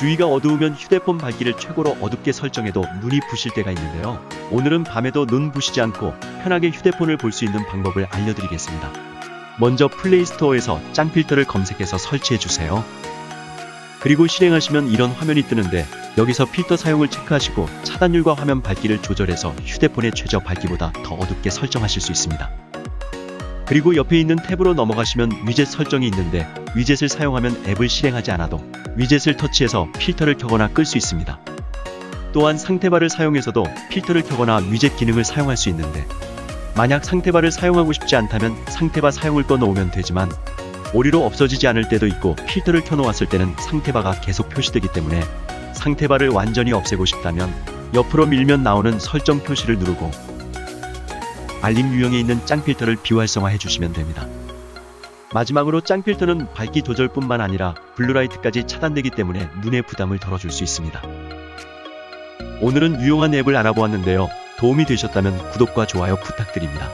주위가 어두우면 휴대폰 밝기를 최고로 어둡게 설정해도 눈이 부실 때가 있는데요. 오늘은 밤에도 눈 부시지 않고 편하게 휴대폰을 볼 수 있는 방법을 알려드리겠습니다. 먼저 플레이스토어에서 짱 필터를 검색해서 설치해주세요. 그리고 실행하시면 이런 화면이 뜨는데 여기서 필터 사용을 체크하시고 차단율과 화면 밝기를 조절해서 휴대폰의 최저 밝기보다 더 어둡게 설정하실 수 있습니다. 그리고 옆에 있는 탭으로 넘어가시면 위젯 설정이 있는데 위젯을 사용하면 앱을 실행하지 않아도 위젯을 터치해서 필터를 켜거나 끌 수 있습니다. 또한 상태바를 사용해서도 필터를 켜거나 위젯 기능을 사용할 수 있는데 만약 상태바를 사용하고 싶지 않다면 상태바 사용을 꺼놓으면 되지만 오류로 없어지지 않을 때도 있고 필터를 켜놓았을 때는 상태바가 계속 표시되기 때문에 상태바를 완전히 없애고 싶다면 옆으로 밀면 나오는 설정 표시를 누르고 알림 유형에 있는 짱 필터를 비활성화해 주시면 됩니다. 마지막으로 짱 필터는 밝기 조절뿐만 아니라 블루라이트까지 차단되기 때문에 눈의 부담을 덜어줄 수 있습니다. 오늘은 유용한 앱을 알아보았는데요. 도움이 되셨다면 구독과 좋아요 부탁드립니다.